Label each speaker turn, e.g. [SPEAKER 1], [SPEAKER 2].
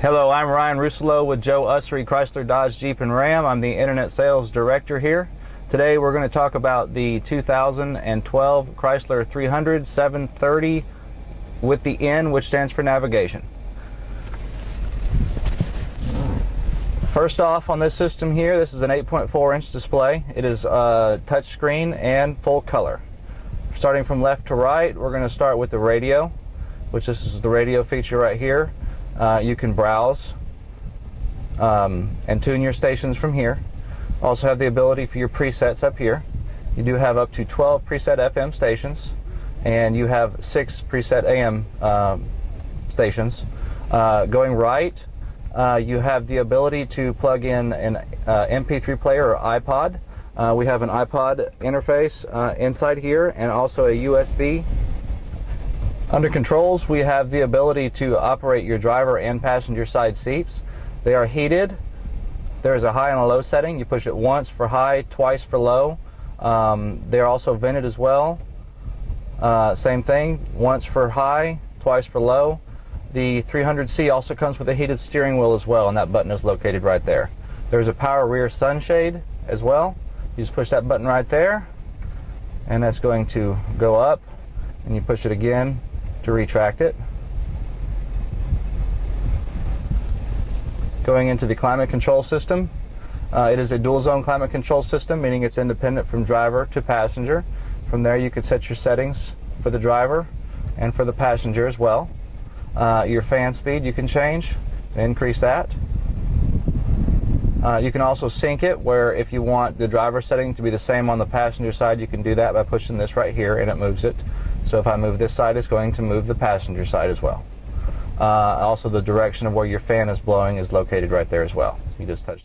[SPEAKER 1] Hello, I'm Ryan Russello with Joe Usry Chrysler Dodge Jeep and Ram. I'm the Internet Sales Director here. Today we're going to talk about the 2012 Chrysler 300 730 with the N which stands for navigation. First off on this system here, this is an 8.4 inch display. It is uh, touchscreen and full color. Starting from left to right, we're going to start with the radio, which this is the radio feature right here. Uh, you can browse um, and tune your stations from here. Also have the ability for your presets up here. You do have up to 12 preset FM stations and you have six preset AM um, stations. Uh, going right, uh, you have the ability to plug in an uh, MP3 player or iPod. Uh, we have an iPod interface uh, inside here and also a USB under controls, we have the ability to operate your driver and passenger side seats. They are heated. There's a high and a low setting. You push it once for high, twice for low. Um, they're also vented as well. Uh, same thing, once for high, twice for low. The 300C also comes with a heated steering wheel as well, and that button is located right there. There's a power rear sunshade as well. You just push that button right there, and that's going to go up, and you push it again, to retract it. Going into the climate control system, uh, it is a dual zone climate control system, meaning it's independent from driver to passenger. From there you can set your settings for the driver and for the passenger as well. Uh, your fan speed you can change, increase that. Uh, you can also sync it where if you want the driver setting to be the same on the passenger side, you can do that by pushing this right here and it moves it. So if I move this side, it's going to move the passenger side as well. Uh, also, the direction of where your fan is blowing is located right there as well. You just touch